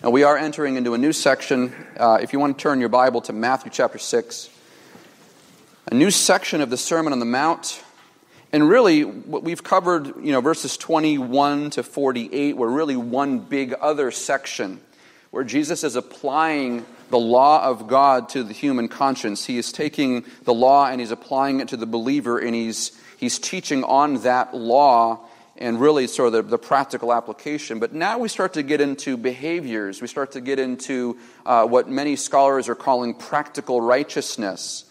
And we are entering into a new section. Uh, if you want to turn your Bible to Matthew chapter 6, a new section of the Sermon on the Mount. And really, what we've covered, you know, verses 21 to 48 were really one big other section where Jesus is applying the law of God to the human conscience. He is taking the law and he's applying it to the believer, and he's, he's teaching on that law and really sort of the, the, practical application. But now we start to get into behaviors. We start to get into uh, what many scholars are calling practical righteousness.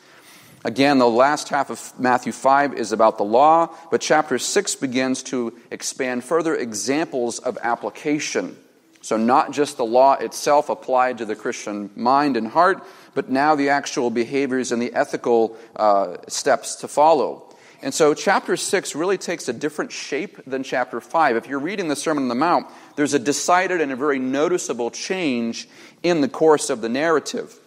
Again, the last half of Matthew 5 is about the law, but chapter 6 begins to expand further examples of application. So, not just the law itself applied to the Christian mind and heart, but now the actual behaviors and the ethical uh, steps to follow. And so chapter 6 really takes a different shape than chapter 5. If you're reading the Sermon on the Mount, there's a decided and a very noticeable change in the course of the narrative.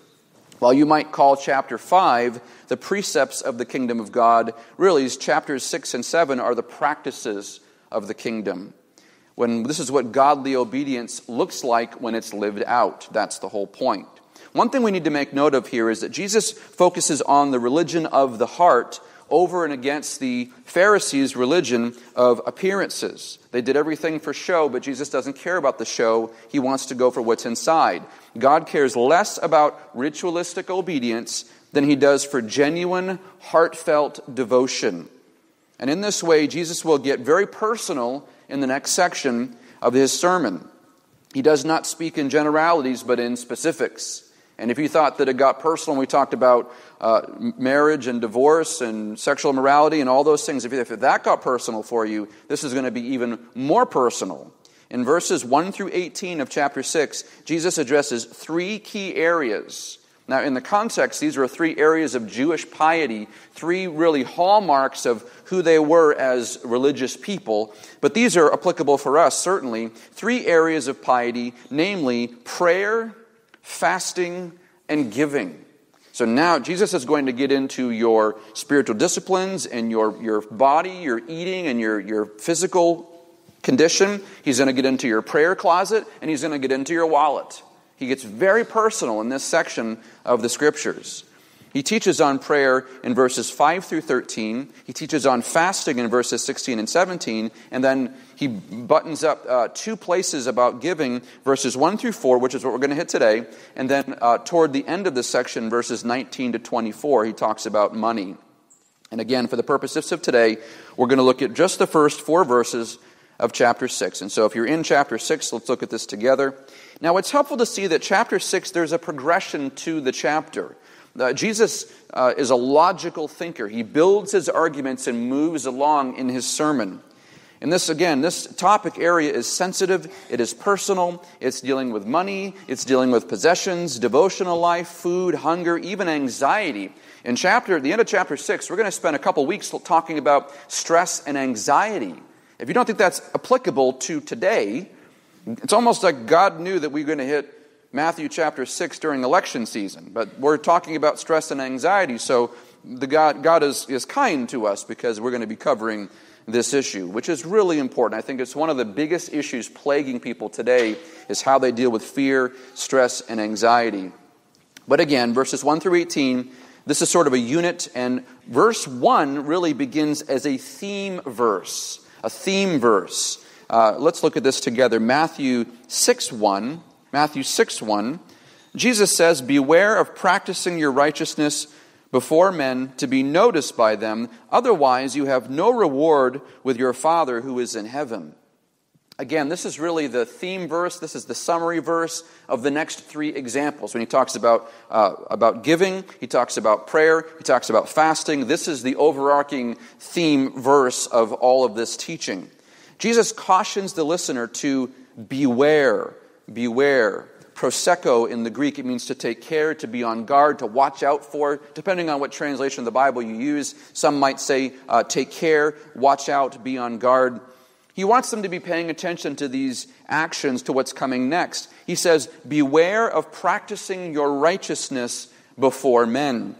While you might call chapter 5 the precepts of the kingdom of God, really chapters 6 and 7 are the practices of the kingdom. When this is what godly obedience looks like when it's lived out. That's the whole point. One thing we need to make note of here is that Jesus focuses on the religion of the heart over and against the Pharisees' religion of appearances. They did everything for show, but Jesus doesn't care about the show. He wants to go for what's inside. God cares less about ritualistic obedience than he does for genuine, heartfelt devotion. And in this way, Jesus will get very personal in the next section of his sermon. He does not speak in generalities, but in specifics. And if you thought that it got personal when we talked about uh, marriage and divorce and sexual immorality and all those things, if, if that got personal for you, this is going to be even more personal. In verses 1 through 18 of chapter 6, Jesus addresses three key areas. Now, in the context, these are three areas of Jewish piety, three really hallmarks of who they were as religious people. But these are applicable for us, certainly. Three areas of piety, namely prayer, fasting, and giving. So now Jesus is going to get into your spiritual disciplines and your, your body, your eating, and your, your physical condition. He's going to get into your prayer closet, and he's going to get into your wallet. He gets very personal in this section of the scriptures. He teaches on prayer in verses 5 through 13. He teaches on fasting in verses 16 and 17. And then he buttons up uh, two places about giving, verses 1 through 4, which is what we're going to hit today. And then uh, toward the end of this section, verses 19 to 24, he talks about money. And again, for the purposes of today, we're going to look at just the first four verses of chapter 6. And so if you're in chapter 6, let's look at this together. Now, it's helpful to see that chapter 6, there's a progression to the chapter. Uh, Jesus uh, is a logical thinker. He builds his arguments and moves along in his sermon. And this, again, this topic area is sensitive, it is personal, it's dealing with money, it's dealing with possessions, devotional life, food, hunger, even anxiety. In chapter, the end of chapter 6, we're going to spend a couple weeks talking about stress and anxiety. If you don't think that's applicable to today, it's almost like God knew that we were going to hit Matthew chapter 6 during election season, but we're talking about stress and anxiety, so the God, God is, is kind to us because we're going to be covering this issue, which is really important. I think it's one of the biggest issues plaguing people today is how they deal with fear, stress, and anxiety. But again, verses 1 through 18, this is sort of a unit, and verse 1 really begins as a theme verse. A theme verse. Uh, let's look at this together. Matthew 6 1 Matthew 6 1, Jesus says, Beware of practicing your righteousness before men to be noticed by them, otherwise, you have no reward with your Father who is in heaven. Again, this is really the theme verse. This is the summary verse of the next three examples. When he talks about, uh, about giving, he talks about prayer, he talks about fasting. This is the overarching theme verse of all of this teaching. Jesus cautions the listener to beware beware. Prosecho in the Greek, it means to take care, to be on guard, to watch out for. Depending on what translation of the Bible you use, some might say uh, take care, watch out, be on guard. He wants them to be paying attention to these actions, to what's coming next. He says, Beware of practicing your righteousness before men.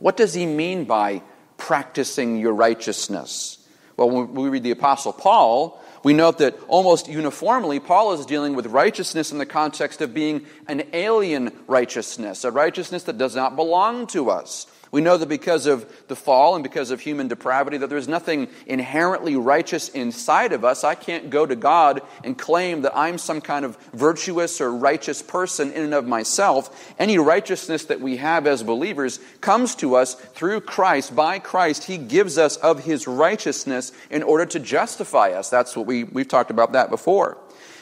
What does he mean by practicing your righteousness? Well, when we read the Apostle Paul, We note that almost uniformly, Paul is dealing with righteousness in the context of being an alien righteousness, a righteousness that does not belong to us. We know that because of the fall and because of human depravity that there's nothing inherently righteous inside of us. I can't go to God and claim that I'm some kind of virtuous or righteous person in and of myself. Any righteousness that we have as believers comes to us through Christ. By Christ, He gives us of His righteousness in order to justify us. That's what we, we've talked about that before.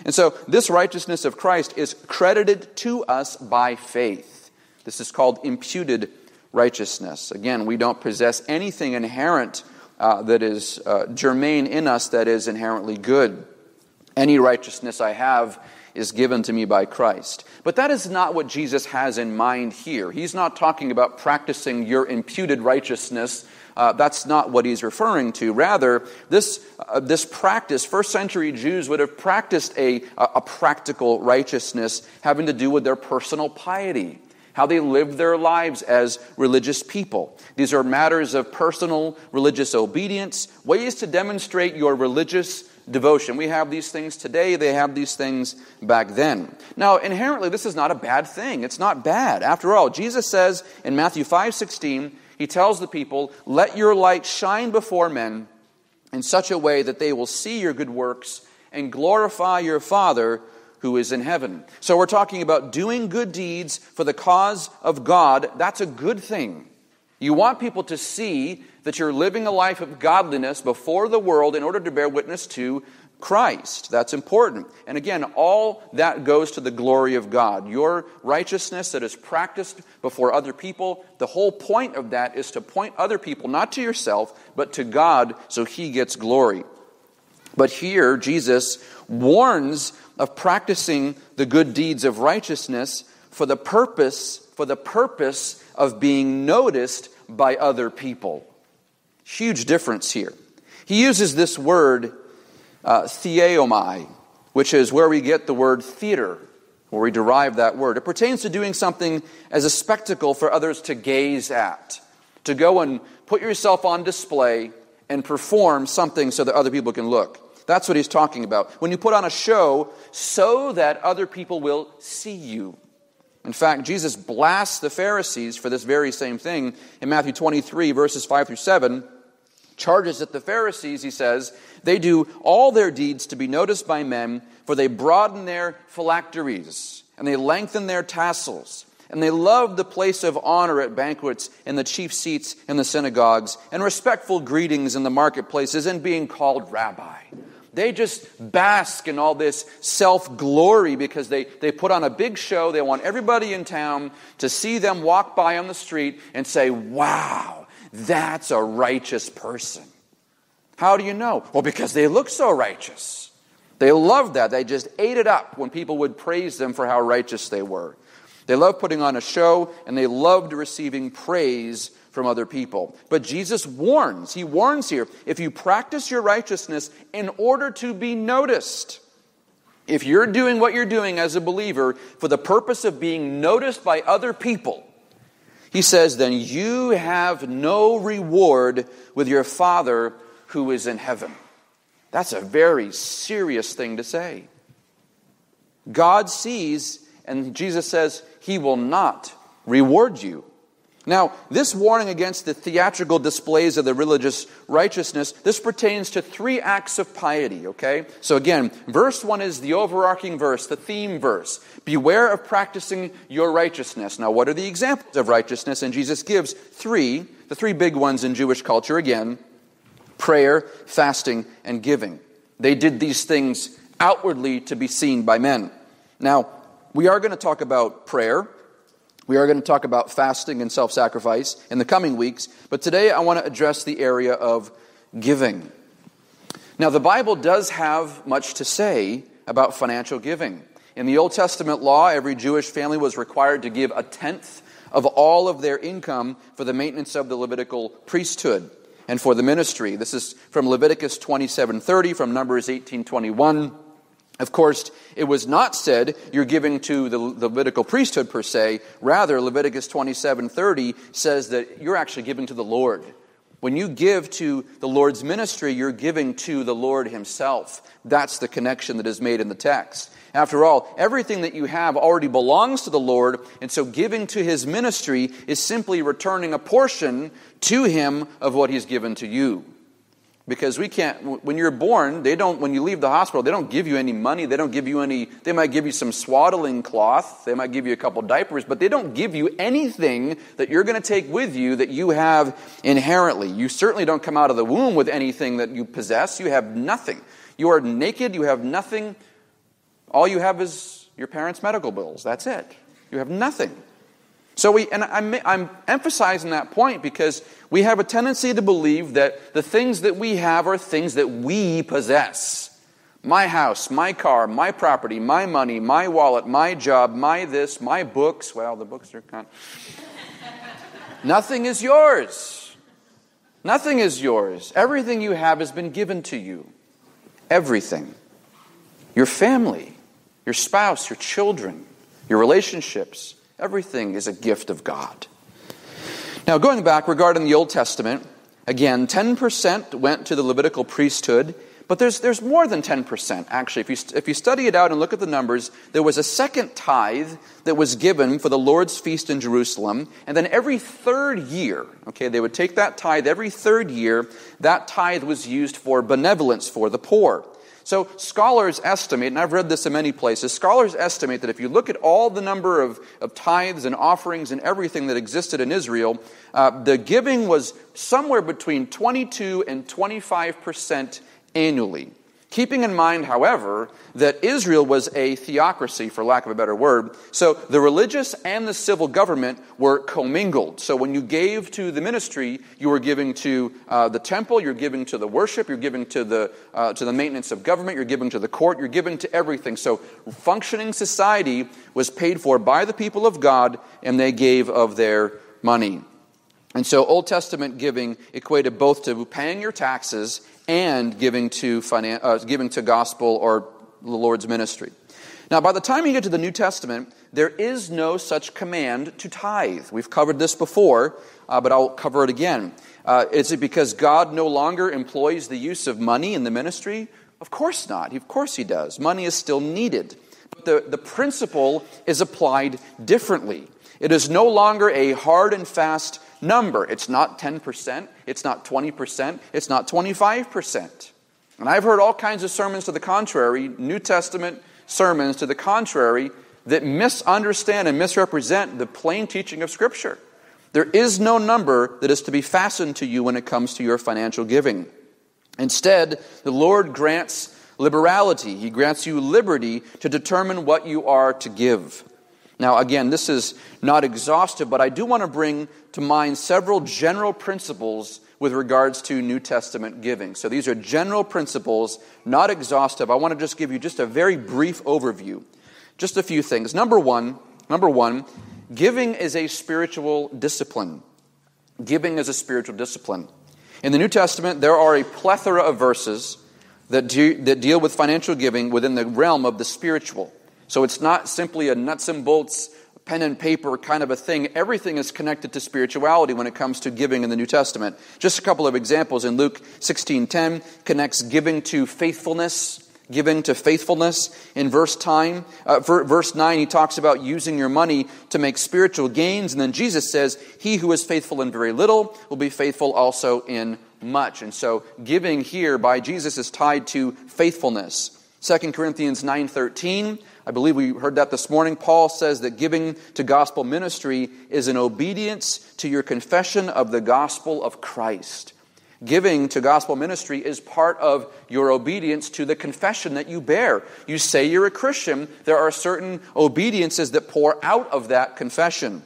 And so this righteousness of Christ is credited to us by faith. This is called imputed righteousness. Again, we don't possess anything inherent uh, that is uh, germane in us that is inherently good. Any righteousness I have is given to me by Christ. But that is not what Jesus has in mind here. He's not talking about practicing your imputed righteousness. Uh, that's not what he's referring to. Rather, this, uh, this practice, first century Jews would have practiced a, a practical righteousness having to do with their personal piety how they lived their lives as religious people. These are matters of personal religious obedience, ways to demonstrate your religious devotion. We have these things today, they have these things back then. Now, inherently, this is not a bad thing. It's not bad. After all, Jesus says in Matthew 5 16, he tells the people, Let your light shine before men in such a way that they will see your good works and glorify your Father who is in heaven. So we're talking about doing good deeds for the cause of God. That's a good thing. You want people to see that you're living a life of godliness before the world in order to bear witness to Christ. That's important. And again, all that goes to the glory of God. Your righteousness that is practiced before other people, the whole point of that is to point other people, not to yourself, but to God so he gets glory. But here, Jesus warns of practicing the good deeds of righteousness for the purpose for the purpose of being noticed by other people. Huge difference here. He uses this word uh, theomai, which is where we get the word theater, where we derive that word. It pertains to doing something as a spectacle for others to gaze at, to go and put yourself on display and perform something so that other people can look. That's what he's talking about. When you put on a show so that other people will see you. In fact, Jesus blasts the Pharisees for this very same thing in Matthew 23, verses 5 through 7. Charges that the Pharisees, he says, they do all their deeds to be noticed by men, for they broaden their phylacteries and they lengthen their tassels. And they love the place of honor at banquets and the chief seats in the synagogues and respectful greetings in the marketplaces and being called rabbi. They just bask in all this self glory because they, they put on a big show. They want everybody in town to see them walk by on the street and say, Wow, that's a righteous person. How do you know? Well, because they look so righteous. They loved that. They just ate it up when people would praise them for how righteous they were. They loved putting on a show and they loved receiving praise from other people. But Jesus warns, he warns here if you practice your righteousness in order to be noticed, if you're doing what you're doing as a believer for the purpose of being noticed by other people, he says, then you have no reward with your Father who is in heaven. That's a very serious thing to say. God sees, and Jesus says, He will not reward you now, this warning against the theatrical displays of the religious righteousness, this pertains to three acts of piety, okay? So again, verse 1 is the overarching verse, the theme verse. Beware of practicing your righteousness. Now, what are the examples of righteousness? And Jesus gives three, the three big ones in Jewish culture again prayer, fasting, and giving. They did these things outwardly to be seen by men. Now, we are going to talk about prayer we are going to talk about fasting and self sacrifice in the coming weeks, but today I want to address the area of giving. Now, the Bible does have much to say about financial giving. In the Old Testament law, every Jewish family was required to give a tenth of all of their income for the maintenance of the Levitical priesthood and for the ministry. This is from Leviticus 27:30 from Numbers 18:21. Of course, it was not said you're giving to the Levitical priesthood per se. Rather, Leviticus 27:30 says that you're actually giving to the Lord. When you give to the Lord's ministry, you're giving to the Lord Himself. That's the connection that is made in the text. After all, everything that you have already belongs to the Lord, and so giving to His ministry is simply returning a portion to Him of what He's given to you. Because we can't, when you're born, they don't, when you leave the hospital, they don't give you any money. They don't give you any, they might give you some swaddling cloth. They might give you a couple diapers, but they don't give you anything that you're going to take with you that you have inherently. You certainly don't come out of the womb with anything that you possess. You have nothing. You are naked. You have nothing. All you have is your parents' medical bills. That's it. You have nothing. So we, and I'm, I'm emphasizing that point because we have a tendency to believe that the things that we have are things that we possess. My house, my car, my property, my money, my wallet, my job, my this, my books. Well, the books are kind. Nothing is yours. Nothing is yours. Everything you have has been given to you. Everything. Your family, your spouse, your children, your relationships, Everything is a gift of God. Now, going back regarding the Old Testament, again, 10% went to the Levitical priesthood, but there's, there's more than 10%, actually. If you, if you study it out and look at the numbers, there was a second tithe that was given for the Lord's feast in Jerusalem, and then every third year, okay, they would take that tithe every third year, that tithe was used for benevolence for the poor. So scholars estimate, and I've read this in many places, scholars estimate that if you look at all the number of, of tithes and offerings and everything that existed in Israel, uh, the giving was somewhere between 22 and 25 percent annually. Keeping in mind, however, that Israel was a theocracy, for lack of a better word, so the religious and the civil government were commingled. So when you gave to the ministry, you were giving to uh, the temple, you're giving to the worship, you're giving to the, uh, to the maintenance of government, you're giving to the court, you're giving to everything. So functioning society was paid for by the people of God, and they gave of their money. And so Old Testament giving equated both to paying your taxes and giving to, finan- uh, giving to gospel or the Lord's ministry. Now, by the time you get to the New Testament, there is no such command to tithe. We've covered this before, uh, but I'll cover it again. Uh, is it because God no longer employs the use of money in the ministry? Of course not. Of course He does. Money is still needed. But the, the principle is applied differently. It is no longer a hard and fast number. It's not 10%, it's not 20%, it's not 25%. And I've heard all kinds of sermons to the contrary, New Testament sermons to the contrary, that misunderstand and misrepresent the plain teaching of Scripture. There is no number that is to be fastened to you when it comes to your financial giving. Instead, the Lord grants liberality. He grants you liberty to determine what you are to give. Now, again, this is not exhaustive, but I do want to bring to mind several general principles with regards to New Testament giving. So these are general principles, not exhaustive. I want to just give you just a very brief overview. Just a few things. Number one, number one, giving is a spiritual discipline. Giving is a spiritual discipline. In the New Testament, there are a plethora of verses that, that deal with financial giving within the realm of the spiritual. So it's not simply a nuts and bolts, pen and paper kind of a thing. Everything is connected to spirituality when it comes to giving in the New Testament. Just a couple of examples in Luke 16:10 connects giving to faithfulness. Giving to faithfulness in verse time, uh, verse nine, he talks about using your money to make spiritual gains, and then Jesus says, "He who is faithful in very little will be faithful also in much." And so, giving here by Jesus is tied to faithfulness. 2 Corinthians 9:13 I believe we heard that this morning. Paul says that giving to gospel ministry is an obedience to your confession of the gospel of Christ. Giving to gospel ministry is part of your obedience to the confession that you bear. You say you're a Christian, there are certain obediences that pour out of that confession.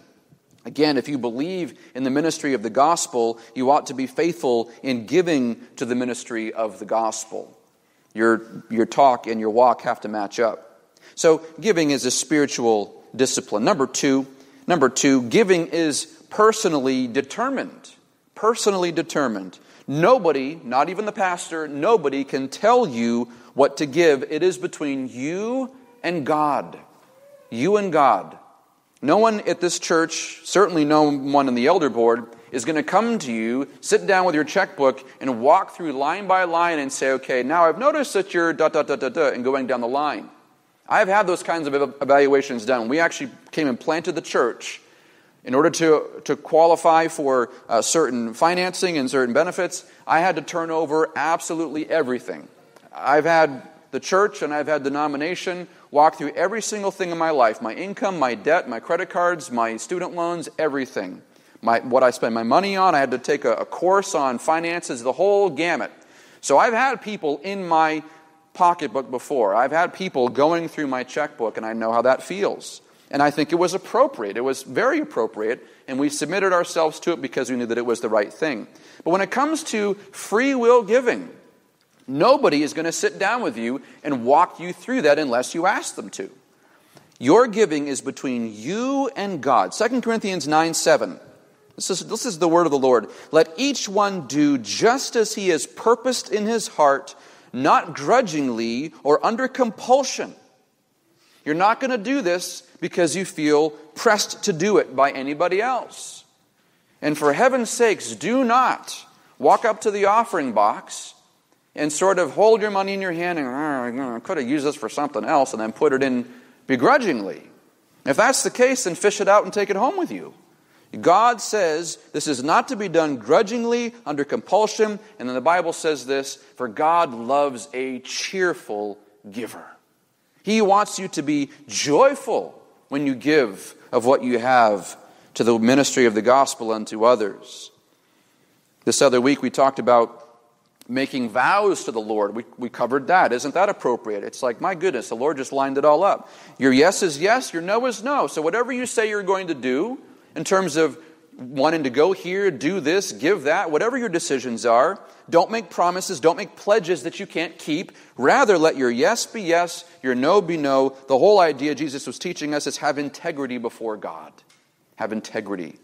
Again, if you believe in the ministry of the gospel, you ought to be faithful in giving to the ministry of the gospel. Your, your talk and your walk have to match up. So giving is a spiritual discipline. Number two, number two, giving is personally determined. Personally determined. Nobody, not even the pastor, nobody can tell you what to give. It is between you and God. You and God. No one at this church, certainly no one in the elder board, is going to come to you, sit down with your checkbook, and walk through line by line and say, okay, now I've noticed that you're da da da da da, and going down the line. I've had those kinds of evaluations done. We actually came and planted the church. In order to, to qualify for uh, certain financing and certain benefits, I had to turn over absolutely everything. I've had the church and I've had the denomination walk through every single thing in my life my income, my debt, my credit cards, my student loans, everything. My, what I spend my money on. I had to take a, a course on finances, the whole gamut. So I've had people in my pocketbook before. I've had people going through my checkbook, and I know how that feels. And I think it was appropriate. It was very appropriate, and we submitted ourselves to it because we knew that it was the right thing. But when it comes to free will giving, nobody is going to sit down with you and walk you through that unless you ask them to. Your giving is between you and God. 2 Corinthians 9 7. This is, this is the word of the Lord. Let each one do just as he has purposed in his heart not grudgingly or under compulsion. You're not going to do this because you feel pressed to do it by anybody else. And for heaven's sakes, do not walk up to the offering box and sort of hold your money in your hand and oh, I could have used this for something else and then put it in begrudgingly. If that's the case, then fish it out and take it home with you. God says this is not to be done grudgingly, under compulsion, and then the Bible says this for God loves a cheerful giver. He wants you to be joyful when you give of what you have to the ministry of the gospel unto others. This other week we talked about making vows to the Lord. We, we covered that. Isn't that appropriate? It's like, my goodness, the Lord just lined it all up. Your yes is yes, your no is no. So whatever you say you're going to do, in terms of wanting to go here, do this, give that, whatever your decisions are, don't make promises, don't make pledges that you can't keep. Rather, let your yes be yes, your no be no. The whole idea Jesus was teaching us is have integrity before God. Have integrity.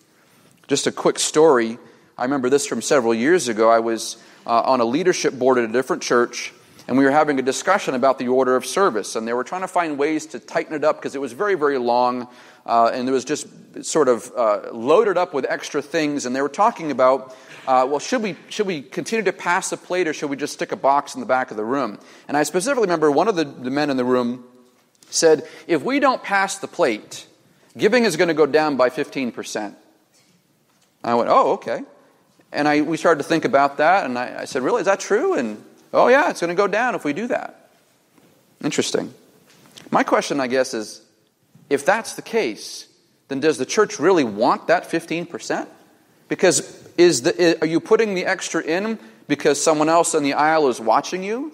Just a quick story. I remember this from several years ago. I was uh, on a leadership board at a different church, and we were having a discussion about the order of service. And they were trying to find ways to tighten it up because it was very, very long uh, and it was just sort of uh, loaded up with extra things. And they were talking about, uh, well, should we, should we continue to pass the plate or should we just stick a box in the back of the room? And I specifically remember one of the, the men in the room said, if we don't pass the plate, giving is going to go down by 15%. I went, oh, okay. And I, we started to think about that, and I, I said, really, is that true? And, oh, yeah, it's going to go down if we do that. Interesting. My question, I guess, is if that's the case, then does the church really want that 15%? Because is the, are you putting the extra in because someone else in the aisle is watching you?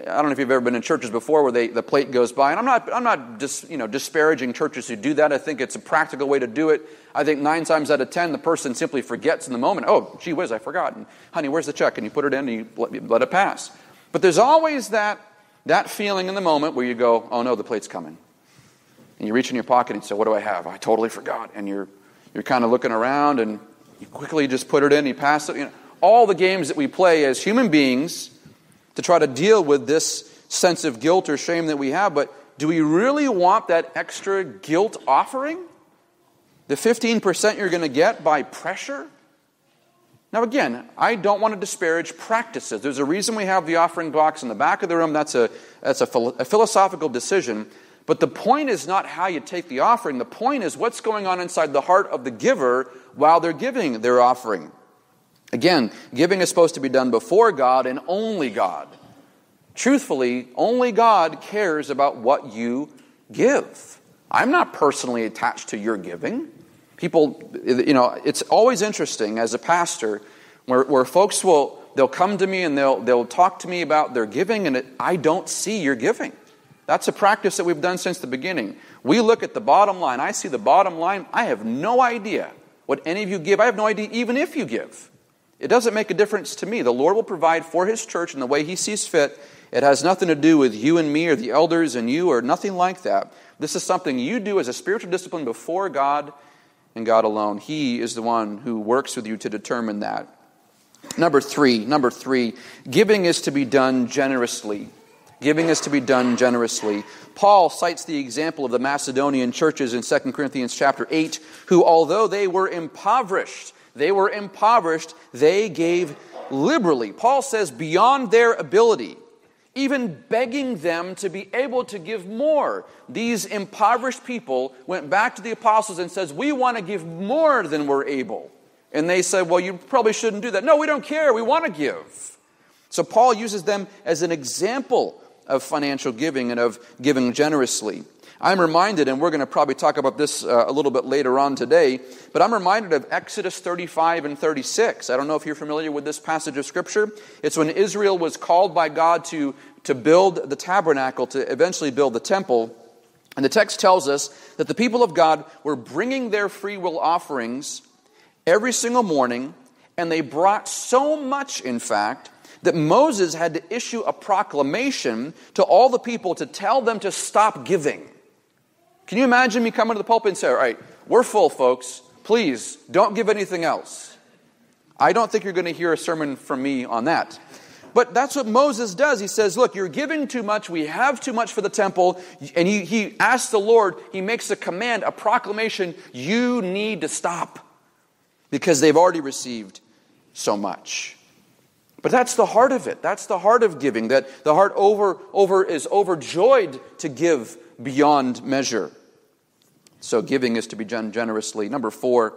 I don't know if you've ever been in churches before where they, the plate goes by, and I'm not, I'm not just, you know, disparaging churches who do that. I think it's a practical way to do it. I think nine times out of ten, the person simply forgets in the moment, oh, gee whiz, I forgot. And, honey, where's the check? And you put it in and you let, let it pass. But there's always that, that feeling in the moment where you go, oh no, the plate's coming and you reach in your pocket and say, What do I have? I totally forgot. And you're, you're kind of looking around and you quickly just put it in, you pass it. You know, all the games that we play as human beings to try to deal with this sense of guilt or shame that we have, but do we really want that extra guilt offering? The 15% you're going to get by pressure? Now, again, I don't want to disparage practices. There's a reason we have the offering box in the back of the room. That's a, that's a, a philosophical decision. But the point is not how you take the offering. The point is what's going on inside the heart of the giver while they're giving their offering. Again, giving is supposed to be done before God and only God. Truthfully, only God cares about what you give. I'm not personally attached to your giving. People, you know, it's always interesting as a pastor where, where folks will, they'll come to me and they'll, they'll talk to me about their giving and it, I don't see your giving. That's a practice that we've done since the beginning. We look at the bottom line. I see the bottom line. I have no idea what any of you give. I have no idea even if you give. It doesn't make a difference to me. The Lord will provide for His church in the way He sees fit. It has nothing to do with you and me or the elders and you or nothing like that. This is something you do as a spiritual discipline before God and God alone. He is the one who works with you to determine that. Number three, number three, giving is to be done generously Giving is to be done generously. Paul cites the example of the Macedonian churches in 2 Corinthians chapter 8, who, although they were impoverished, they were impoverished, they gave liberally. Paul says, beyond their ability, even begging them to be able to give more. These impoverished people went back to the apostles and says, "We want to give more than we're able." And they said, "Well, you probably shouldn't do that." "No, we don't care. We want to give." So Paul uses them as an example of financial giving and of giving generously. I'm reminded, and we're going to probably talk about this uh, a little bit later on today, but I'm reminded of Exodus 35 and 36. I don't know if you're familiar with this passage of Scripture. It's when Israel was called by God to, to build the tabernacle, to eventually build the temple. And the text tells us that the people of God were bringing their free will offerings every single morning, and they brought so much, in fact, that Moses had to issue a proclamation to all the people to tell them to stop giving. Can you imagine me coming to the pulpit and say, All right, we're full, folks. Please don't give anything else. I don't think you're going to hear a sermon from me on that. But that's what Moses does. He says, Look, you're giving too much. We have too much for the temple. And he, he asks the Lord, he makes a command, a proclamation, you need to stop because they've already received so much. But that's the heart of it. That's the heart of giving, that the heart over, over is overjoyed to give beyond measure. So giving is to be done generously. Number four,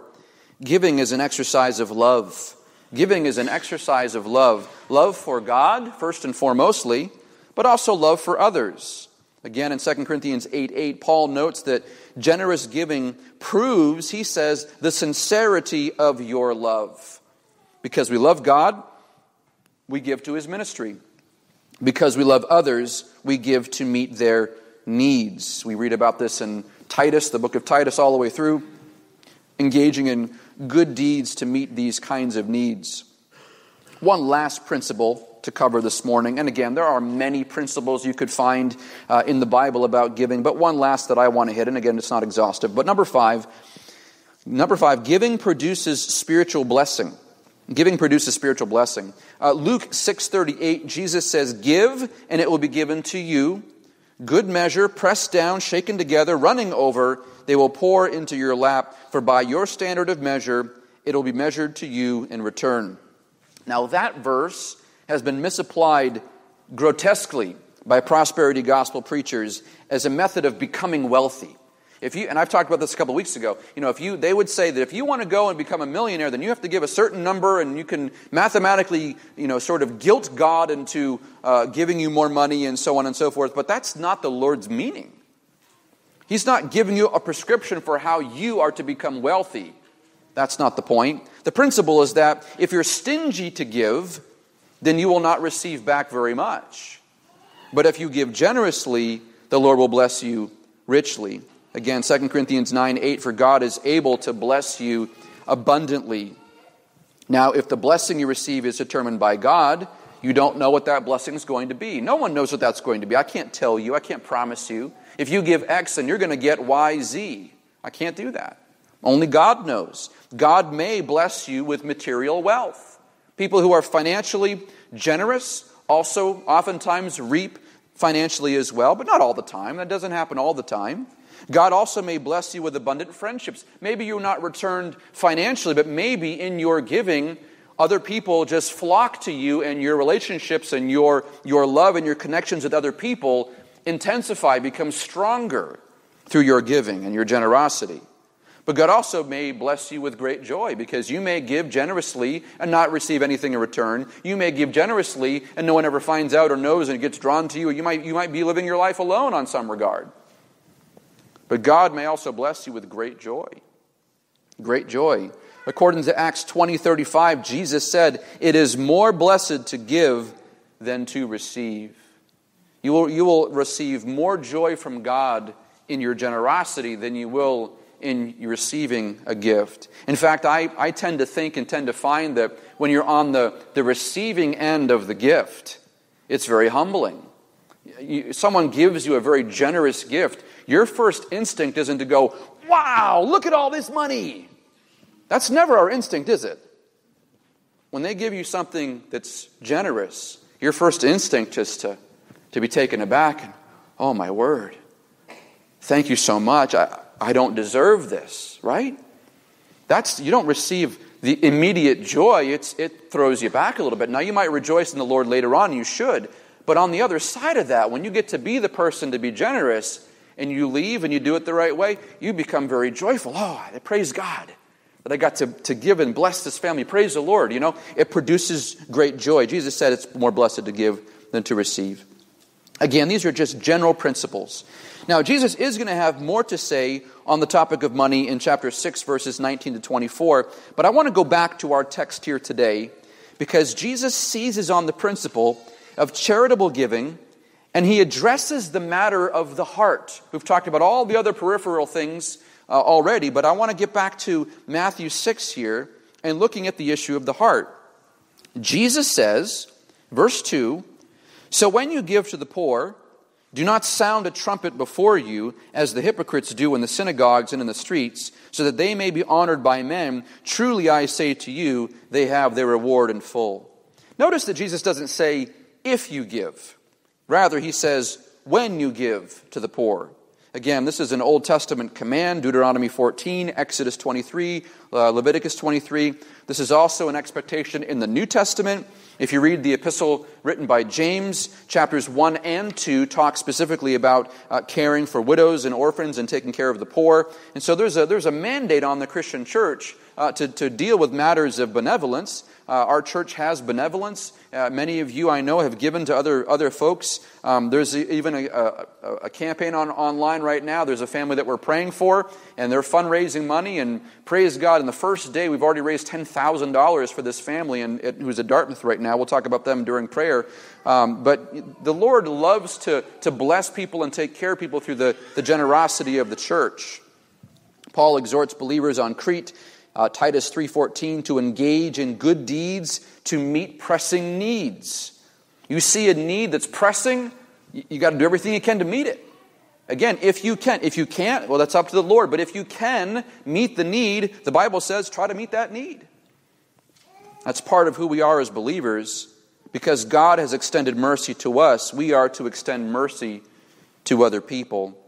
giving is an exercise of love. Giving is an exercise of love. Love for God, first and foremostly, but also love for others. Again, in 2 Corinthians 8 8, Paul notes that generous giving proves, he says, the sincerity of your love. Because we love God, we give to his ministry. Because we love others, we give to meet their needs. We read about this in Titus, the book of Titus, all the way through, engaging in good deeds to meet these kinds of needs. One last principle to cover this morning, and again, there are many principles you could find uh, in the Bible about giving, but one last that I want to hit, and again, it's not exhaustive. But number five, number five, giving produces spiritual blessing. Giving produces spiritual blessing. Uh, Luke 6:38, Jesus says, "Give, and it will be given to you. Good measure, pressed down, shaken together, running over, they will pour into your lap. For by your standard of measure, it will be measured to you in return." Now that verse has been misapplied grotesquely by prosperity gospel preachers as a method of becoming wealthy. If you, and I've talked about this a couple weeks ago, you know, if you, they would say that if you want to go and become a millionaire, then you have to give a certain number and you can mathematically, you know, sort of guilt God into uh, giving you more money and so on and so forth. But that's not the Lord's meaning. He's not giving you a prescription for how you are to become wealthy. That's not the point. The principle is that if you're stingy to give, then you will not receive back very much. But if you give generously, the Lord will bless you richly. Again, 2 Corinthians 9 8, for God is able to bless you abundantly. Now, if the blessing you receive is determined by God, you don't know what that blessing is going to be. No one knows what that's going to be. I can't tell you, I can't promise you. If you give X, then you're going to get Y, Z. I can't do that. Only God knows. God may bless you with material wealth. People who are financially generous also oftentimes reap financially as well, but not all the time. That doesn't happen all the time. God also may bless you with abundant friendships. Maybe you're not returned financially, but maybe in your giving, other people just flock to you and your relationships and your, your love and your connections with other people intensify, become stronger through your giving and your generosity. But God also may bless you with great joy because you may give generously and not receive anything in return. You may give generously and no one ever finds out or knows and gets drawn to you. You might, you might be living your life alone on some regard. But God may also bless you with great joy. Great joy. According to Acts 20 35, Jesus said, It is more blessed to give than to receive. You will, you will receive more joy from God in your generosity than you will in receiving a gift. In fact, I, I tend to think and tend to find that when you're on the, the receiving end of the gift, it's very humbling. You, someone gives you a very generous gift, your first instinct isn't to go, wow, look at all this money. That's never our instinct, is it? When they give you something that's generous, your first instinct is to to be taken aback and, oh my word, thank you so much. I, I don't deserve this, right? That's, you don't receive the immediate joy, it's, it throws you back a little bit. Now, you might rejoice in the Lord later on, you should. But on the other side of that, when you get to be the person to be generous and you leave and you do it the right way, you become very joyful. Oh, I praise God that I got to, to give and bless this family. Praise the Lord. You know, it produces great joy. Jesus said it's more blessed to give than to receive. Again, these are just general principles. Now, Jesus is going to have more to say on the topic of money in chapter 6, verses 19 to 24, but I want to go back to our text here today because Jesus seizes on the principle of charitable giving and he addresses the matter of the heart. We've talked about all the other peripheral things uh, already, but I want to get back to Matthew 6 here and looking at the issue of the heart. Jesus says, verse 2 So when you give to the poor, do not sound a trumpet before you, as the hypocrites do in the synagogues and in the streets, so that they may be honored by men. Truly I say to you, they have their reward in full. Notice that Jesus doesn't say, if you give. Rather, he says, when you give to the poor. Again, this is an Old Testament command Deuteronomy 14, Exodus 23, uh, Leviticus 23. This is also an expectation in the New Testament. If you read the epistle written by James, chapters 1 and 2 talk specifically about uh, caring for widows and orphans and taking care of the poor. And so there's a, there's a mandate on the Christian church uh, to, to deal with matters of benevolence. Uh, our church has benevolence. Uh, many of you I know have given to other, other folks. Um, there's even a, a, a, campaign on, online right now. There's a family that we're praying for, and they're fundraising money. And praise God, in the first day, we've already raised $10,000 for this family, and it, who's at Dartmouth right now. We'll talk about them during prayer. Um, but the Lord loves to, to bless people and take care of people through the, the generosity of the church. Paul exhorts believers on Crete uh, Titus 3:14 to engage in good deeds to meet pressing needs. You see a need that's pressing, you, you got to do everything you can to meet it. Again, if you can, if you can't, well that's up to the Lord, but if you can meet the need, the Bible says try to meet that need. That's part of who we are as believers. Because God has extended mercy to us, we are to extend mercy to other people.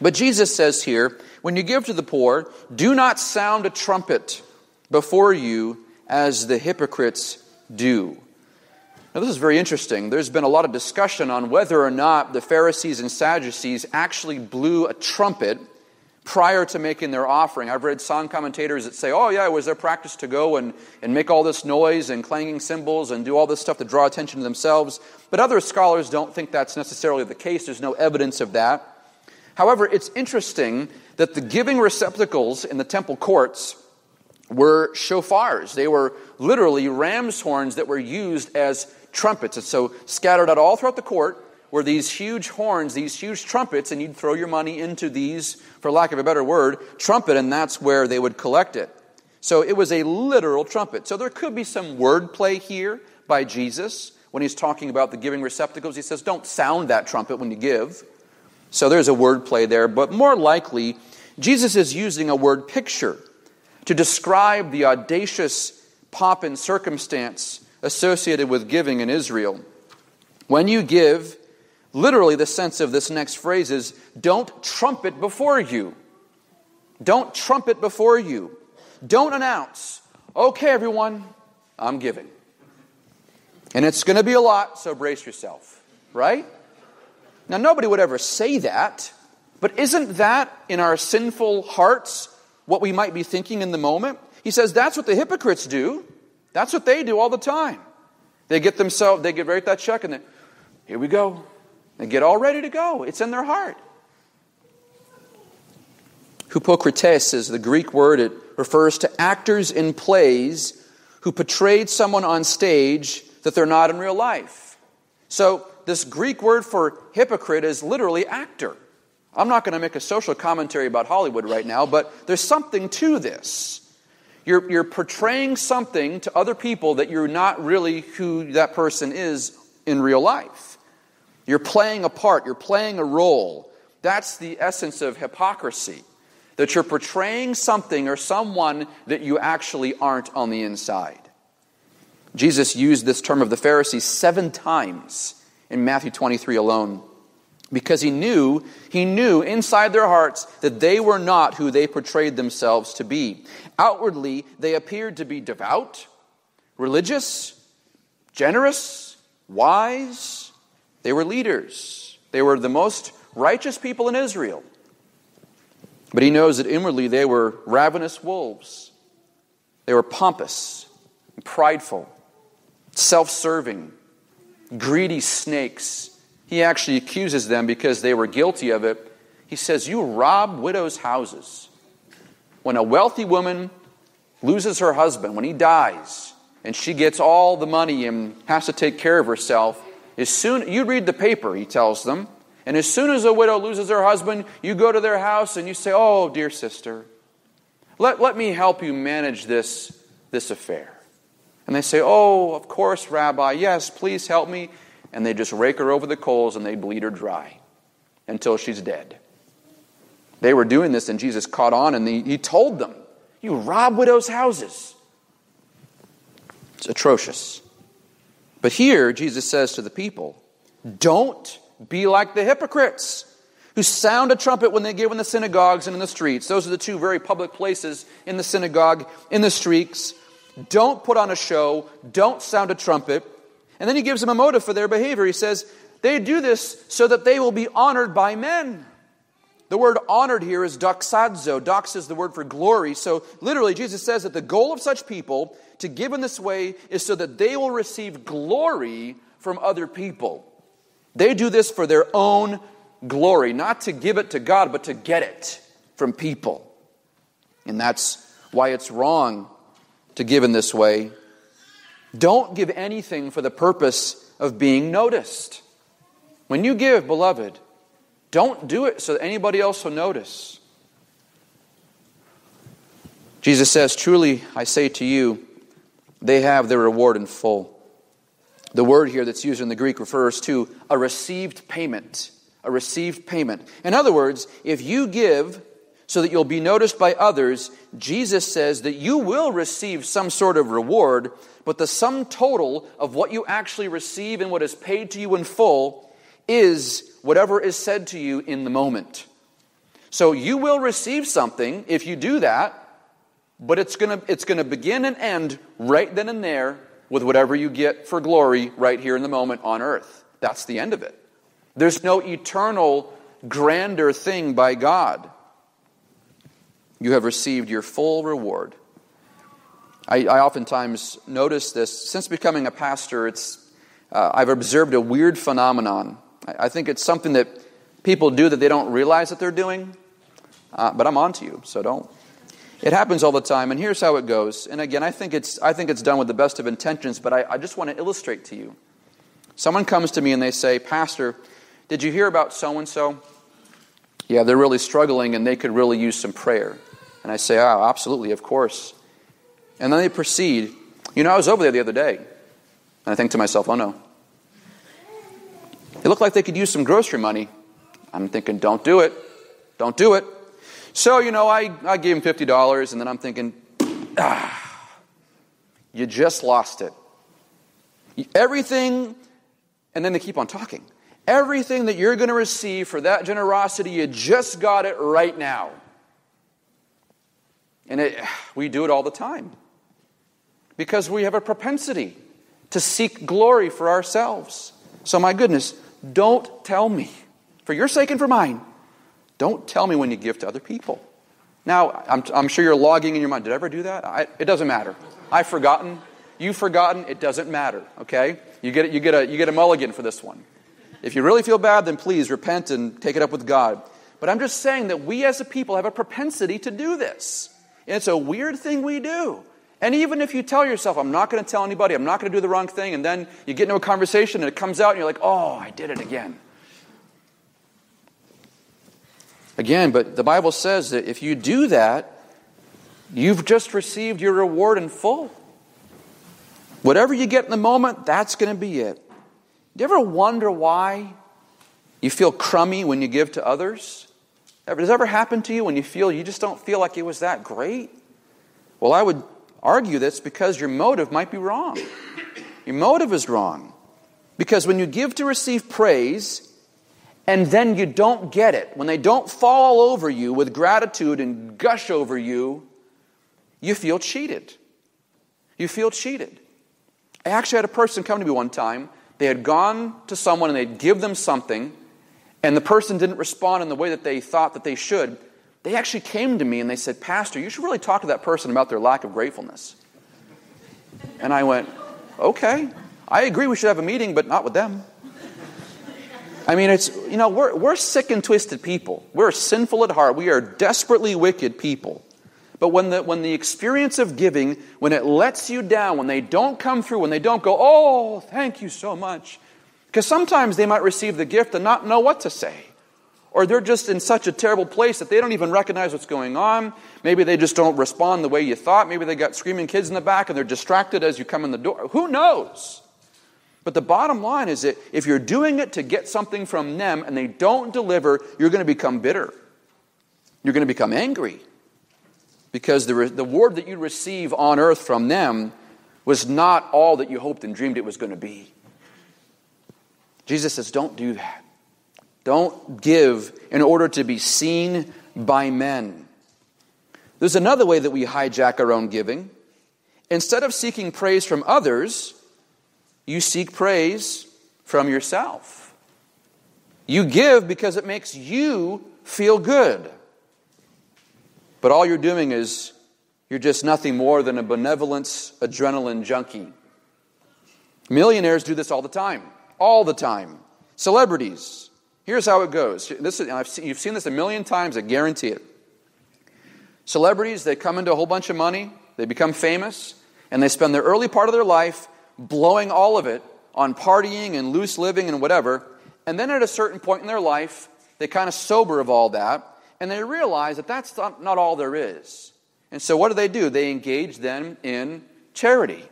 But Jesus says here, when you give to the poor, do not sound a trumpet before you as the hypocrites do. Now, this is very interesting. There's been a lot of discussion on whether or not the Pharisees and Sadducees actually blew a trumpet prior to making their offering. I've read some commentators that say, oh, yeah, it was their practice to go and, and make all this noise and clanging cymbals and do all this stuff to draw attention to themselves. But other scholars don't think that's necessarily the case. There's no evidence of that. However, it's interesting that the giving receptacles in the temple courts were shofars. They were literally ram's horns that were used as trumpets. And so, scattered out all throughout the court were these huge horns, these huge trumpets, and you'd throw your money into these, for lack of a better word, trumpet, and that's where they would collect it. So, it was a literal trumpet. So, there could be some wordplay here by Jesus when he's talking about the giving receptacles. He says, Don't sound that trumpet when you give. So there's a word play there, but more likely, Jesus is using a word picture to describe the audacious pomp and circumstance associated with giving in Israel. When you give, literally the sense of this next phrase is don't trumpet before you. Don't trumpet before you. Don't announce, okay, everyone, I'm giving. And it's going to be a lot, so brace yourself, right? Now, nobody would ever say that, but isn't that in our sinful hearts what we might be thinking in the moment? He says that's what the hypocrites do. That's what they do all the time. They get themselves, they get right that check, and then, here we go. They get all ready to go. It's in their heart. Hypocrites is the Greek word. It refers to actors in plays who portrayed someone on stage that they're not in real life. So this Greek word for hypocrite is literally actor. I'm not going to make a social commentary about Hollywood right now, but there's something to this. You're, you're portraying something to other people that you're not really who that person is in real life. You're playing a part, you're playing a role. That's the essence of hypocrisy. That you're portraying something or someone that you actually aren't on the inside. Jesus used this term of the Pharisees seven times in Matthew 23 alone. Because he knew, he knew inside their hearts that they were not who they portrayed themselves to be. Outwardly, they appeared to be devout, religious, generous, wise. They were leaders. They were the most righteous people in Israel. But he knows that inwardly they were ravenous wolves. They were pompous, prideful, self serving, greedy snakes. He actually accuses them because they were guilty of it. He says, You rob widows' houses. When a wealthy woman loses her husband, when he dies, and she gets all the money and has to take care of herself, as soon you read the paper, he tells them, and as soon as a widow loses her husband, you go to their house and you say, Oh, dear sister, let, let me help you manage this, this affair. And they say, Oh, of course, Rabbi, yes, please help me. And they just rake her over the coals and they bleed her dry until she's dead. They were doing this, and Jesus caught on and he, he told them, You rob widows' houses. It's atrocious. But here, Jesus says to the people, Don't be like the hypocrites who sound a trumpet when they give in the synagogues and in the streets. Those are the two very public places in the synagogue, in the streets. Don't put on a show. Don't sound a trumpet. And then he gives them a motive for their behavior. He says, they do this so that they will be honored by men. The word honored here is doxazo. Dox is the word for glory. So literally, Jesus says that the goal of such people to give in this way is so that they will receive glory from other people. They do this for their own glory, not to give it to God, but to get it from people. And that's why it's wrong to give in this way. Don't give anything for the purpose of being noticed. When you give, beloved, don't do it so that anybody else will notice. Jesus says, Truly, I say to you, they have their reward in full. The word here that's used in the Greek refers to a received payment. A received payment. In other words, if you give so that you'll be noticed by others, Jesus says that you will receive some sort of reward, but the sum total of what you actually receive and what is paid to you in full is whatever is said to you in the moment. So you will receive something if you do that, but it's going to it's going to begin and end right then and there with whatever you get for glory right here in the moment on earth. That's the end of it. There's no eternal grander thing by God you have received your full reward. I, I oftentimes notice this. Since becoming a pastor, it's, uh, I've observed a weird phenomenon. I, I, think it's something that people do that they don't realize that they're doing, uh, but I'm on to you, so don't. It happens all the time, and here's how it goes. And again, I think it's, I think it's done with the best of intentions, but I, I just want to illustrate to you. Someone comes to me and they say, Pastor, did you hear about so and so? Yeah, they're really struggling and they could really use some prayer. And I say, Oh, absolutely, of course. And then they proceed. You know, I was over there the other day. And I think to myself, Oh no. It looked like they could use some grocery money. I'm thinking, Don't do it. Don't do it. So, you know, I, I gave him $50, and then I'm thinking, Ah, you just lost it. Everything, and then they keep on talking. Everything that you're going to receive for that generosity, you just got it right now. And it, we do it all the time because we have a propensity to seek glory for ourselves. So, my goodness, don't tell me, for your sake and for mine, don't tell me when you give to other people. Now, I'm, I'm sure you're logging in your mind. Did I ever do that? I, it doesn't matter. I've forgotten. You've forgotten. It doesn't matter. Okay? You get, you, get a, you get a mulligan for this one. If you really feel bad, then please repent and take it up with God. But I'm just saying that we as a people have a propensity to do this. It's a weird thing we do. And even if you tell yourself, I'm not going to tell anybody, I'm not going to do the wrong thing, and then you get into a conversation and it comes out and you're like, oh, I did it again. Again, but the Bible says that if you do that, you've just received your reward in full. Whatever you get in the moment, that's going to be it. Do you ever wonder why you feel crummy when you give to others? Does it ever happen to you when you feel you just don't feel like it was that great? Well, I would argue that's because your motive might be wrong. Your motive is wrong. Because when you give to receive praise, and then you don't get it, when they don't fall all over you with gratitude and gush over you, you feel cheated. You feel cheated. I actually had a person come to me one time. They had gone to someone and they'd give them something, and the person didn't respond in the way that they thought that they should. They actually came to me and they said, Pastor, you should really talk to that person about their lack of gratefulness. And I went, Okay, I agree we should have a meeting, but not with them. I mean, it's, you know, we're, we're sick and twisted people. We're sinful at heart. We are desperately wicked people. But when the, when the experience of giving, when it lets you down, when they don't come through, when they don't go, oh, thank you so much, because sometimes they might receive the gift and not know what to say. Or they're just in such a terrible place that they don't even recognize what's going on. Maybe they just don't respond the way you thought. Maybe they got screaming kids in the back and they're distracted as you come in the door. Who knows? But the bottom line is that if you're doing it to get something from them and they don't deliver, you're going to become bitter. You're going to become angry because the, the word that you receive on earth from them was not all that you hoped and dreamed it was going to be. Jesus says, don't do that. Don't give in order to be seen by men. There's another way that we hijack our own giving. Instead of seeking praise from others, you seek praise from yourself. You give because it makes you feel good. But all you're doing is you're just nothing more than a benevolence adrenaline junkie. Millionaires do this all the time. All the time. Celebrities. Here's how it goes. This is, I've seen, you've seen this a million times, I guarantee it. Celebrities, they come into a whole bunch of money, they become famous, and they spend the early part of their life blowing all of it on partying and loose living and whatever. And then at a certain point in their life, they kind of sober of all that and they realize that that's not, not all there is. And so what do they do? They engage then in charity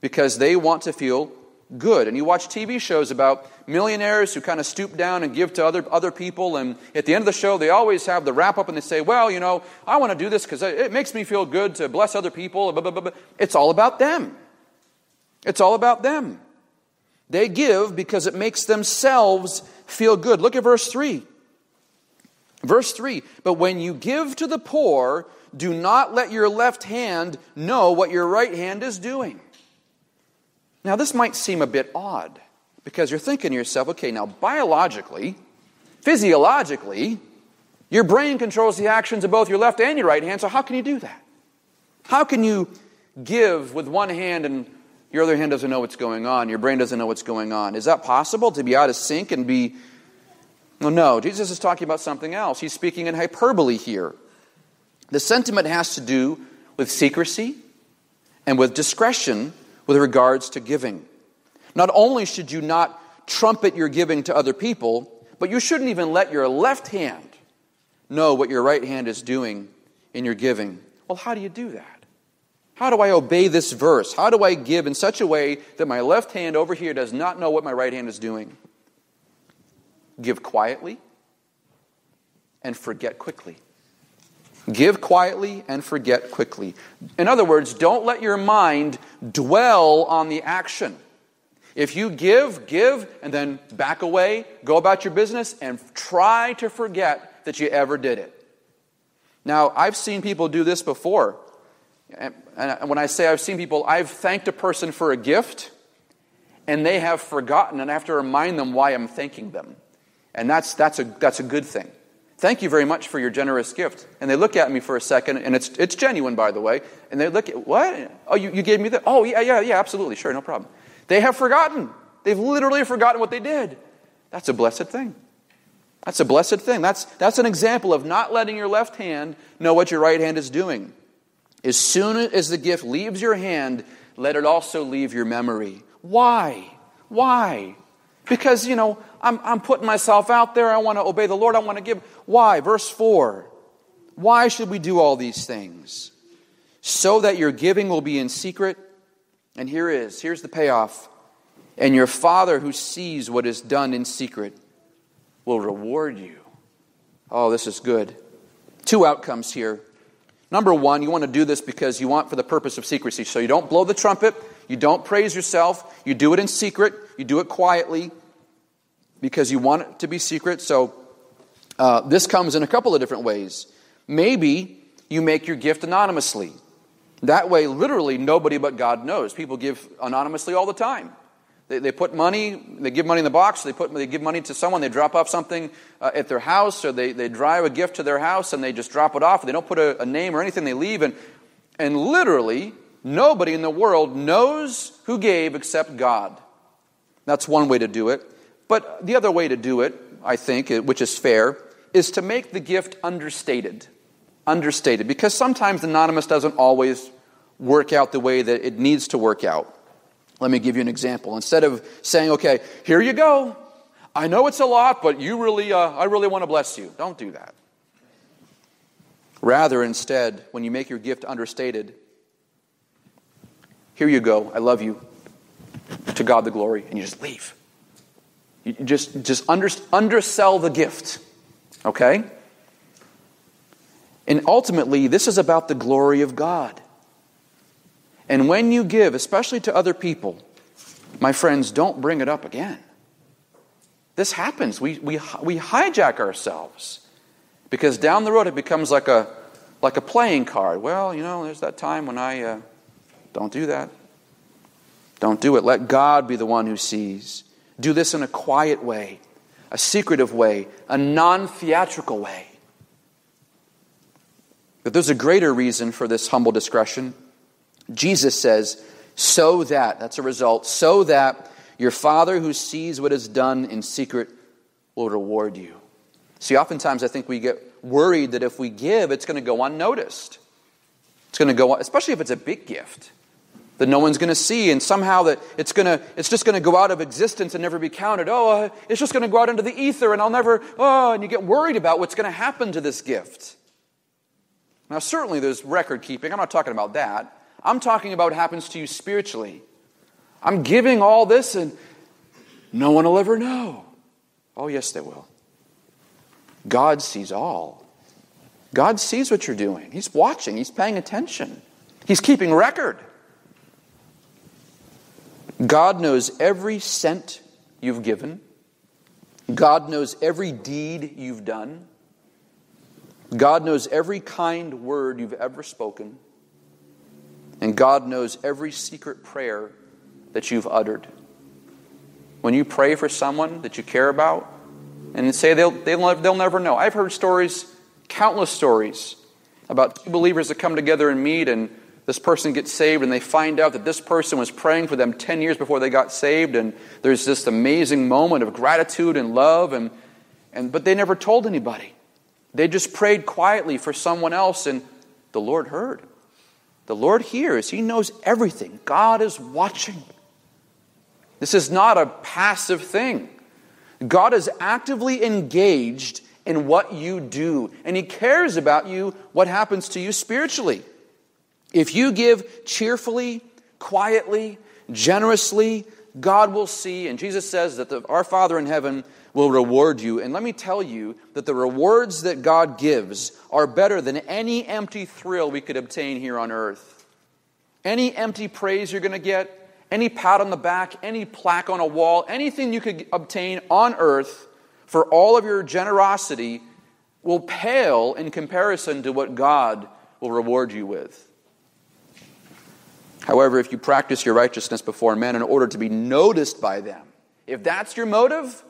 because they want to feel good. And you watch TV shows about millionaires who kind of stoop down and give to other, other people. And at the end of the show, they always have the wrap up and they say, Well, you know, I want to do this because it makes me feel good to bless other people. It's all about them. It's all about them. They give because it makes themselves feel good. Look at verse 3. Verse 3 But when you give to the poor, do not let your left hand know what your right hand is doing. Now, this might seem a bit odd because you're thinking to yourself, okay, now biologically, physiologically, your brain controls the actions of both your left and your right hand, so how can you do that? How can you give with one hand and your other hand doesn't know what's going on. Your brain doesn't know what's going on. Is that possible to be out of sync and be. Well, no, Jesus is talking about something else. He's speaking in hyperbole here. The sentiment has to do with secrecy and with discretion with regards to giving. Not only should you not trumpet your giving to other people, but you shouldn't even let your left hand know what your right hand is doing in your giving. Well, how do you do that? How do I obey this verse? How do I give in such a way that my left hand over here does not know what my right hand is doing? Give quietly and forget quickly. Give quietly and forget quickly. In other words, don't let your mind dwell on the action. If you give, give, and then back away, go about your business, and try to forget that you ever did it. Now, I've seen people do this before. And when I say I've seen people, I've thanked a person for a gift, and they have forgotten, and I have to remind them why I'm thanking them. And that's, that's, a, that's a good thing. Thank you very much for your generous gift. And they look at me for a second, and it's, it's genuine, by the way. And they look at, what? Oh, you, you gave me that? Oh, yeah, yeah, yeah, absolutely, sure, no problem. They have forgotten. They've literally forgotten what they did. That's a blessed thing. That's a blessed thing. That's, that's an example of not letting your left hand know what your right hand is doing. As soon as the gift leaves your hand, let it also leave your memory. Why? Why? Because, you know, I'm, I'm putting myself out there. I want to obey the Lord. I want to give. Why? Verse 4. Why should we do all these things? So that your giving will be in secret. And here is here's the payoff. And your Father who sees what is done in secret will reward you. Oh, this is good. Two outcomes here. Number one, you want to do this because you want for the purpose of secrecy. So you don't blow the trumpet, you don't praise yourself, you do it in secret, you do it quietly because you want it to be secret. So uh, this comes in a couple of different ways. Maybe you make your gift anonymously. That way, literally, nobody but God knows. People give anonymously all the time. They, they put money, they give money in the box, they, put, they give money to someone, they drop off something uh, at their house, or they, they drive a gift to their house and they just drop it off. They don't put a, a name or anything, they leave. And, and literally, nobody in the world knows who gave except God. That's one way to do it. But the other way to do it, I think, which is fair, is to make the gift understated. Understated. Because sometimes anonymous doesn't always work out the way that it needs to work out. Let me give you an example. Instead of saying, okay, here you go. I know it's a lot, but you really, uh, I really want to bless you. Don't do that. Rather, instead, when you make your gift understated, here you go. I love you. To God the glory. And you just leave. Just, just under, undersell the gift. Okay? And ultimately, this is about the glory of God. And when you give, especially to other people, my friends, don't bring it up again. This happens. We, we, we hijack ourselves because down the road it becomes like a, like a playing card. Well, you know, there's that time when I uh, don't do that. Don't do it. Let God be the one who sees. Do this in a quiet way, a secretive way, a non theatrical way. But there's a greater reason for this humble discretion. Jesus says, so that, that's a result, so that your Father who sees what is done in secret will reward you. See, oftentimes I think we get worried that if we give, it's going to go unnoticed. It's going to go, especially if it's a big gift that no one's going to see, and somehow that it's going to, it's just going to go out of existence and never be counted. Oh, uh, it's just going to go out into the ether, and I'll never. Oh, and you get worried about what's going to happen to this gift. Now, certainly there's record keeping. I'm not talking about that. I'm talking about what happens to you spiritually. I'm giving all this and no one will ever know. Oh, yes, they will. God sees all. God sees what you're doing. He's watching, He's paying attention, He's keeping record. God knows every cent you've given, God knows every deed you've done, God knows every kind word you've ever spoken. And God knows every secret prayer that you've uttered. When you pray for someone that you care about, and say they'll, they'll, they'll never know. I've heard stories, countless stories, about two believers that come together and meet, and this person gets saved, and they find out that this person was praying for them 10 years before they got saved, and there's this amazing moment of gratitude and love, and, and, but they never told anybody. They just prayed quietly for someone else, and the Lord heard. The Lord hears, He knows everything. God is watching. This is not a passive thing. God is actively engaged in what you do, and He cares about you, what happens to you spiritually. If you give cheerfully, quietly, generously, God will see, and Jesus says that the, our Father in heaven will reward you. And let me tell you that the rewards that God gives are better than any empty thrill we could obtain here on earth. Any empty praise you're going to get, any pat on the back, any plaque on a wall, anything you could obtain on earth for all of your generosity will pale in comparison to what God will reward you with. However, if you practice your righteousness before men in order to be noticed by them, if that's your motive,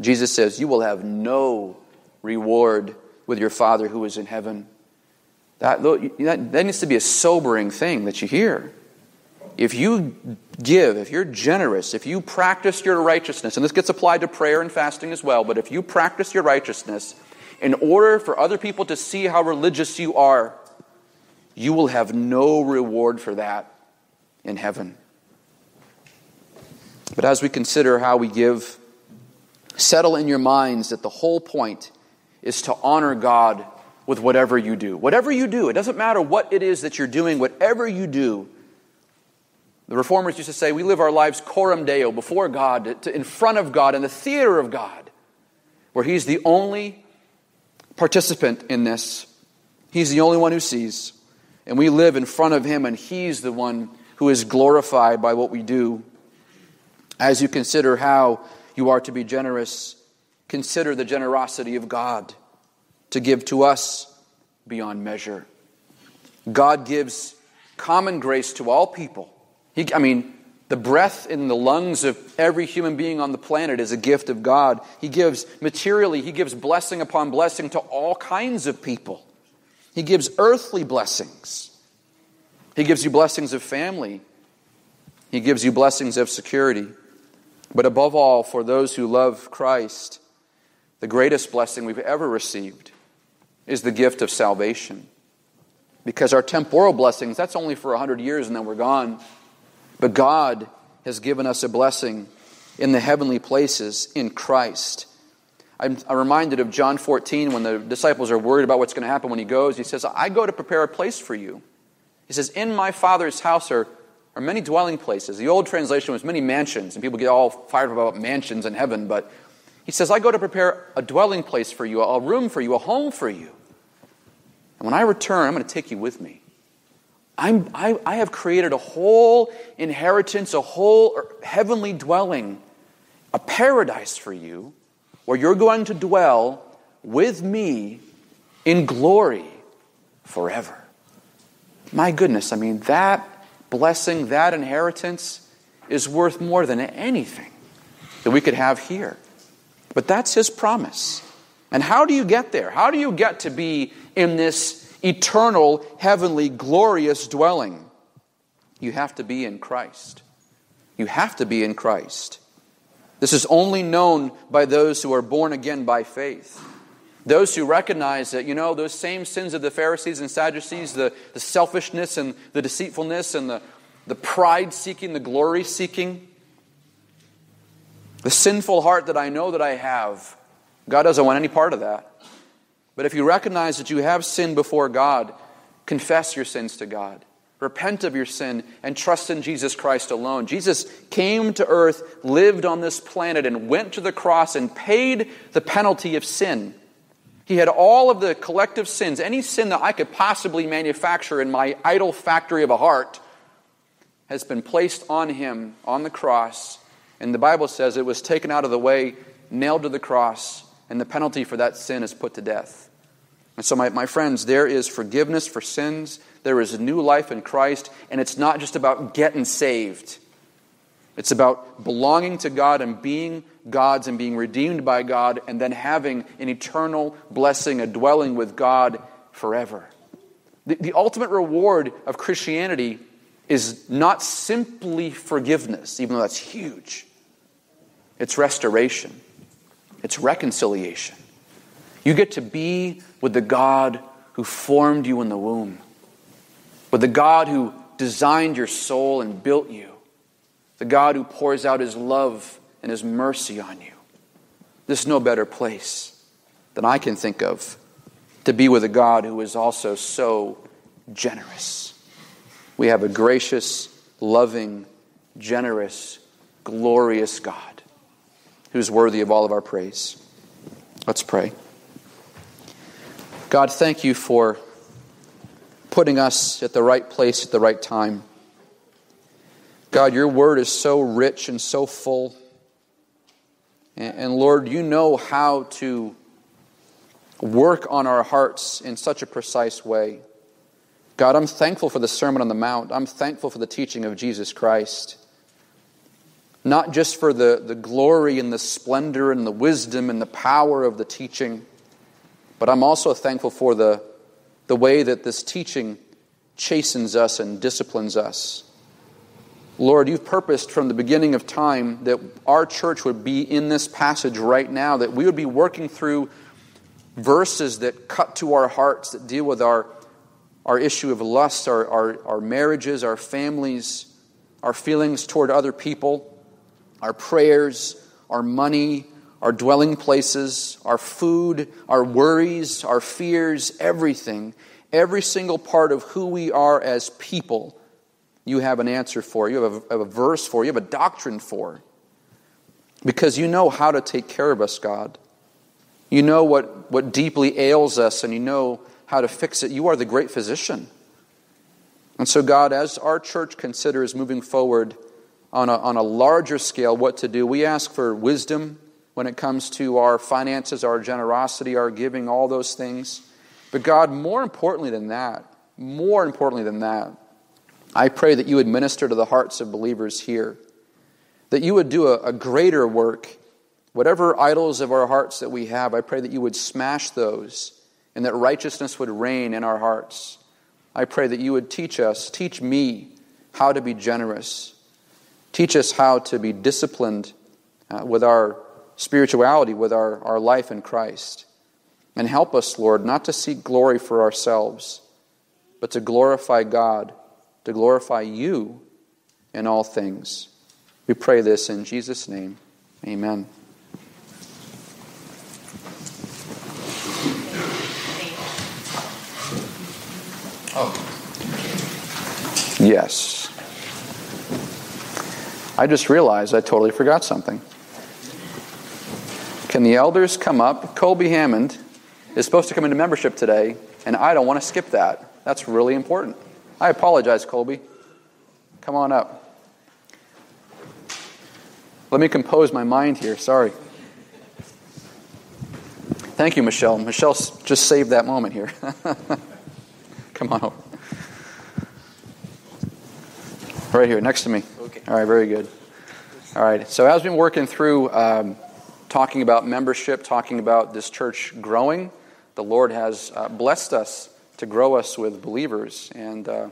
Jesus says, You will have no reward with your Father who is in heaven. That, that, needs to be a sobering thing that you hear. If you give, if you're generous, if you practice your righteousness, and this gets applied to prayer and fasting as well, but if you practice your righteousness in order for other people to see how religious you are, you will have no reward for that in heaven. But as we consider how we give, settle in your minds that the whole point is to honor God with whatever you do. Whatever you do, it doesn't matter what it is that you're doing, whatever you do. The reformers used to say, We live our lives coram deo, before God, in front of God, in the theater of God, where He's the only participant in this. He's the only one who sees. And we live in front of Him, and He's the one who is glorified by what we do. As you consider how you are to be generous, consider the generosity of God to give to us beyond measure. God gives common grace to all people. He, I mean, the breath in the lungs of every human being on the planet is a gift of God. He gives materially, He gives blessing upon blessing to all kinds of people. He gives earthly blessings. He gives you blessings of family. He gives you blessings of security. But above all, for those who love Christ, the greatest blessing we've ever received is the gift of salvation. Because our temporal blessings, that's only for 100 years and then we're gone. But God has given us a blessing in the heavenly places in Christ. I'm, I'm reminded of John 14 when the disciples are worried about what's going to happen when he goes. He says, I go to prepare a place for you. He says, In my Father's house are, are many dwelling places. The old translation was many mansions, and people get all fired up about mansions in heaven, but he says, I go to prepare a dwelling place for you, a room for you, a home for you. And when I return, I'm going to take you with me. I'm, I, I have created a whole inheritance, a whole er, heavenly dwelling, a paradise for you where you're going to dwell with me in glory forever. My goodness, I mean, that blessing, that inheritance is worth more than anything that we could have here. But that's his promise. And how do you get there? How do you get to be in this eternal, heavenly, glorious dwelling? You have to be in Christ. You have to be in Christ. This is only known by those who are born again by faith. Those who recognize that, you know, those same sins of the Pharisees and Sadducees, the, the selfishness and the deceitfulness and the, the pride seeking, the glory seeking, the sinful heart that I know that I have, God doesn't want any part of that. But if you recognize that you have sinned before God, confess your sins to God. Repent of your sin and trust in Jesus Christ alone. Jesus came to earth, lived on this planet, and went to the cross and paid the penalty of sin. He had all of the collective sins, any sin that I could possibly manufacture in my idol factory of a heart, has been placed on him on the cross. And the Bible says it was taken out of the way, nailed to the cross, and the penalty for that sin is put to death. And so, my, my friends, there is forgiveness for sins there is a new life in Christ, and it's not just about getting saved. It's about belonging to God and being God's and being redeemed by God, and then having an eternal blessing, a dwelling with God forever. The, the ultimate reward of Christianity is not simply forgiveness, even though that's huge. It's restoration, it's reconciliation. You get to be with the God who formed you in the womb but the God who designed your soul and built you, the God who pours out his love and his mercy on you. There's no better place than I can think of to be with a God who is also so generous. We have a gracious, loving, generous, glorious God who's worthy of all of our praise. Let's pray. God, thank you for putting us at the right place at the right time. God, your word is so rich and so full. And, Lord, you know how to work on our hearts in such a precise way. God, I'm thankful for the Sermon on the Mount. I'm thankful for the teaching of Jesus Christ. Not just for the, the glory and the splendor and the wisdom and the power of the teaching, but I'm also thankful for the the way that this teaching chastens us and disciplines us. Lord, you've purposed from the beginning of time that our church would be in this passage right now, that we would be working through verses that cut to our hearts, that deal with our, our issue of lust, our, our, our marriages, our families, our feelings toward other people, our prayers, our money, our dwelling places, our food, our worries, our fears, everything, every single part of who we are as people, you have an answer for. You have a, a verse for. You have a doctrine for. Because you know how to take care of us, God. You know what, what deeply ails us, and you know how to fix it. You are the great physician. And so, God, as our church considers moving forward on a, on a larger scale what to do, we ask for wisdom when it comes to our finances, our generosity, our giving, all those things. But, God, more importantly than that, more importantly than that, I pray that you would minister to the hearts of believers here, that you would do a, a greater work. Whatever idols of our hearts that we have, I pray that you would smash those and that righteousness would reign in our hearts. I pray that you would teach us, teach me how to be generous. Teach us how to be disciplined uh, with our spirituality, with our, our life in Christ. And help us, Lord, not to seek glory for ourselves, but to glorify God, to glorify you in all things. We pray this in Jesus' name. Amen. Oh. Yes. I just realized I totally forgot something. Can the elders come up? Colby Hammond is supposed to come into membership today, and I don't want to skip that. That's really important. I apologize, Colby. Come on up. Let me compose my mind here. Sorry. Thank you, Michelle. Michelle just saved that moment here. Come on over. Right here, next to me. Okay. All right, very good. All right, so as we've been working through um, talking about membership, talking about this church growing, the Lord has uh, blessed us to grow us with believers. And uh,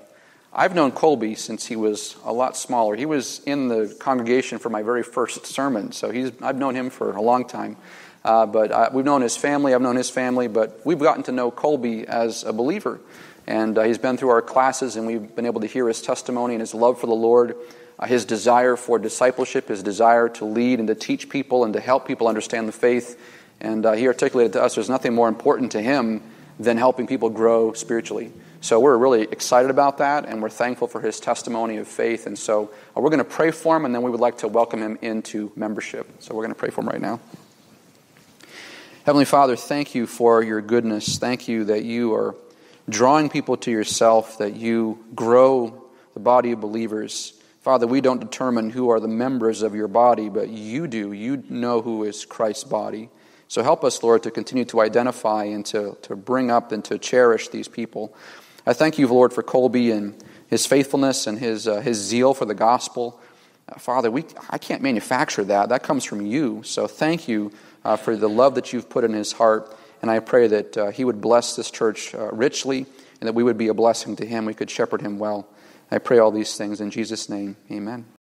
I've known Colby since he was a lot smaller. He was in the congregation for my very first sermon, so he's, I've known him for a long time. Uh, but I, we've known his family, I've known his family, but we've gotten to know Colby as a believer. And uh, he's been through our classes, and we've been able to hear his testimony and his love for the Lord, uh, his desire for discipleship, his desire to lead and to teach people and to help people understand the faith. And uh, he articulated to us there's nothing more important to him than helping people grow spiritually. So we're really excited about that, and we're thankful for his testimony of faith. And so uh, we're going to pray for him, and then we would like to welcome him into membership. So we're going to pray for him right now. Heavenly Father, thank you for your goodness. Thank you that you are drawing people to yourself, that you grow the body of believers. Father, we don't determine who are the members of your body, but you do. You know who is Christ's body. So help us, Lord, to continue to identify and to, to bring up and to cherish these people. I thank you, Lord, for Colby and his faithfulness and his, uh, his zeal for the gospel. Uh, Father, we, I can't manufacture that. That comes from you. So thank you uh, for the love that you've put in his heart. And I pray that uh, he would bless this church uh, richly and that we would be a blessing to him. We could shepherd him well. I pray all these things in Jesus' name. Amen.